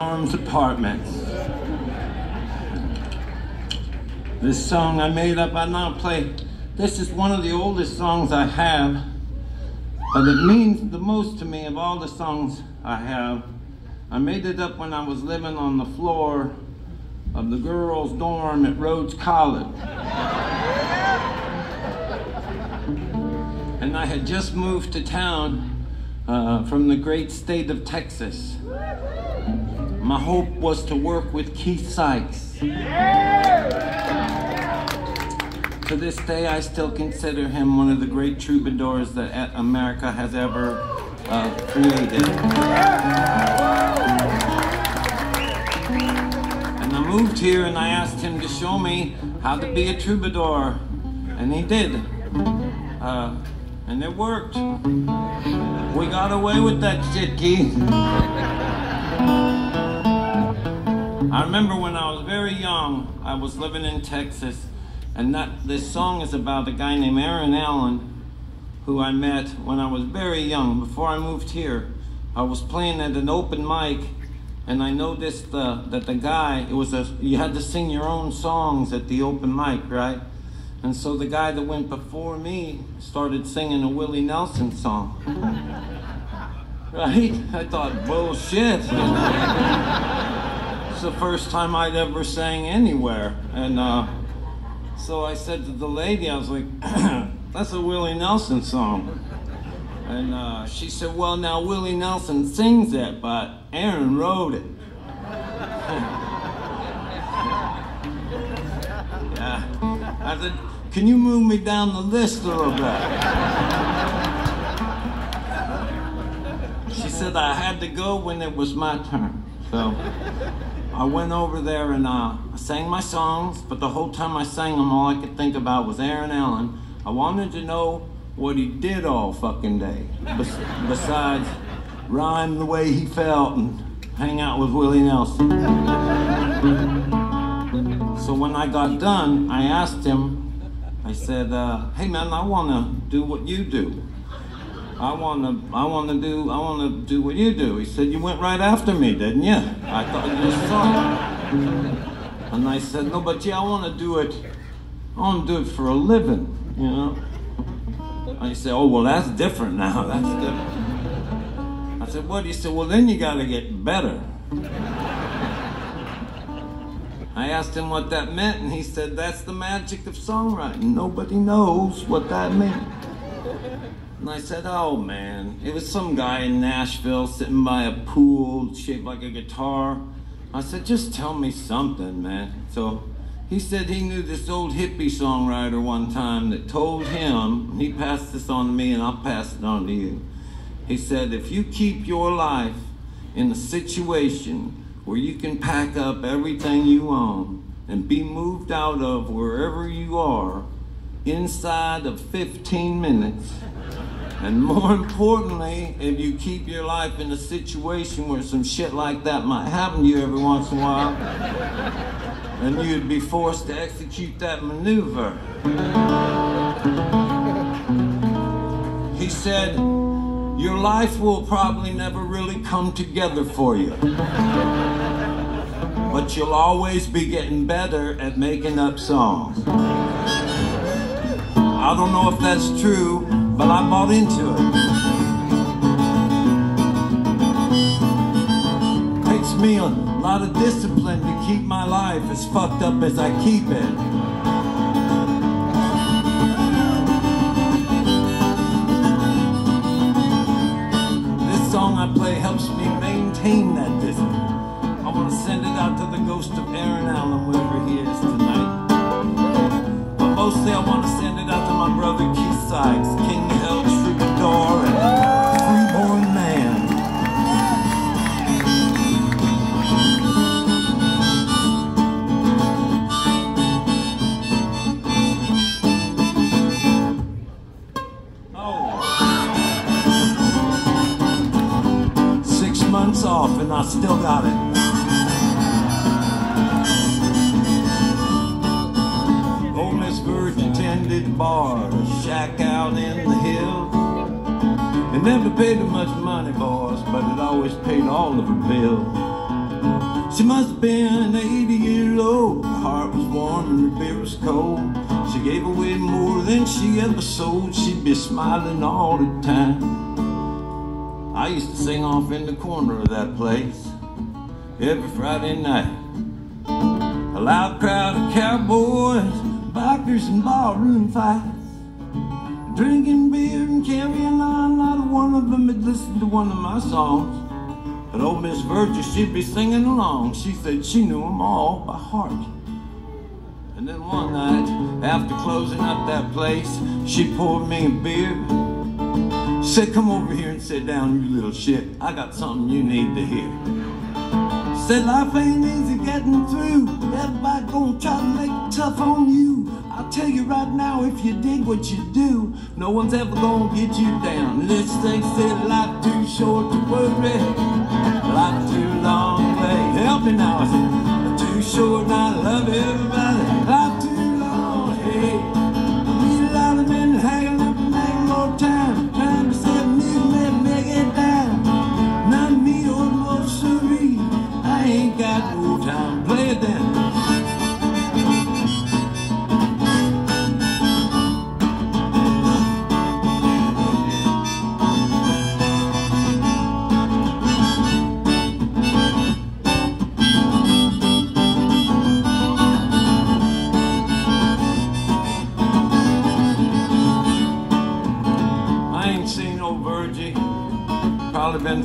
Arms Apartments. This song I made up, I now play. This is one of the oldest songs I have, but it means the most to me of all the songs I have. I made it up when I was living on the floor of the girls' dorm at Rhodes College. And I had just moved to town uh, from the great state of Texas. My hope was to work with Keith Sykes. To this day, I still consider him one of the great troubadours that America has ever uh, created. And I moved here and I asked him to show me how to be a troubadour, and he did. Uh, and it worked. We got away with that shit, Keith. I remember when I was very young, I was living in Texas, and that this song is about a guy named Aaron Allen, who I met when I was very young. Before I moved here, I was playing at an open mic, and I noticed uh, that the guy, it was a, you had to sing your own songs at the open mic, right? And so the guy that went before me started singing a Willie Nelson song. right? I thought, bullshit. it's the first time I'd ever sang anywhere. And uh, so I said to the lady, I was like, that's a Willie Nelson song. And uh, she said, well, now Willie Nelson sings it, but Aaron wrote it. yeah. I said, can you move me down the list a little bit? Said I had to go when it was my turn. So I went over there and uh, I sang my songs, but the whole time I sang them, all I could think about was Aaron Allen. I wanted to know what he did all fucking day, besides rhyme the way he felt and hang out with Willie Nelson. So when I got done, I asked him, I said, uh, hey man, I want to do what you do. I want to, I want to do, I want to do what you do. He said, you went right after me, didn't you? I thought you saw. And I said, no, but yeah, I want to do it, I want to do it for a living, you know? He said, oh, well, that's different now, that's different. I said, what? He said, well, then you got to get better. I asked him what that meant, and he said, That's the magic of songwriting. Nobody knows what that meant. And I said, Oh man, it was some guy in Nashville sitting by a pool shaped like a guitar. I said, Just tell me something, man. So he said he knew this old hippie songwriter one time that told him, and he passed this on to me and I'll pass it on to you. He said, If you keep your life in a situation where you can pack up everything you own and be moved out of wherever you are inside of 15 minutes. And more importantly, if you keep your life in a situation where some shit like that might happen to you every once in a while, and you'd be forced to execute that maneuver. He said, your life will probably never really come together for you but you'll always be getting better at making up songs. I don't know if that's true, but I bought into it. Takes me a lot of discipline to keep my life as fucked up as I keep it. This song I play helps me maintain that discipline I want to send it out to the ghost of Aaron Allen, wherever he is tonight. But mostly I want to send it out to my brother Keith Sykes, King Off and I still got it. Oh, Miss Virgin tended bar, a shack out in the hills. It never paid her much money, boys, but it always paid all of her bills. She must have been 80 years old. Her heart was warm and her beer was cold. She gave away more than she ever sold. She'd be smiling all the time. I used to sing off in the corner of that place every Friday night. A loud crowd of cowboys, bikers, and ballroom fights. Drinking beer and carrying on, not one of them had listened to one of my songs. But old Miss Virgil, she'd be singing along. She said she knew them all by heart. And then one night, after closing up that place, she poured me a beer. Said, come over here and sit down, you little shit. I got something you need to hear. Said life ain't easy getting through. Everybody gonna try to make it tough on you. I'll tell you right now, if you dig what you do, no one's ever gonna get you down. Let's face it, life too short to worry. Life too long, way. Help me now, I said, too short, and I love everybody.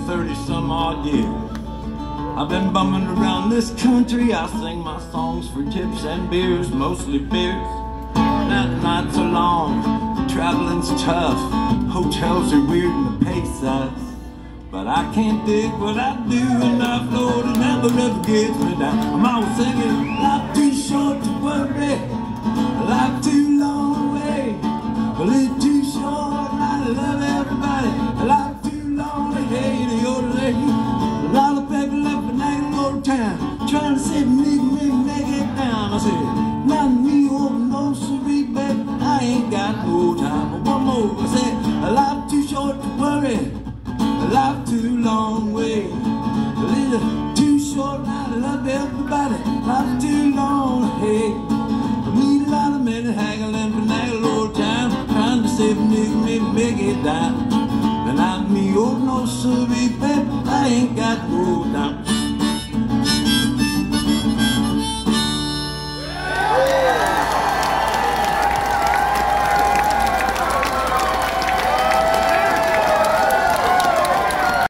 30 some odd years. I've been bumming around this country. I sing my songs for tips and beers, mostly beers. That nights are long, traveling's tough. Hotels are weird and the pay sucks. But I can't dig what I do enough, Lord, it never ever gets me down. I'm always singing, life too short to worry, life too long away. A little too short, and I love everybody. Life too long, hey. I meet a lot of men haggling for that old time, trying to save me, me, make it down. And I'm me, oh no, sorry, baby, I ain't got no time.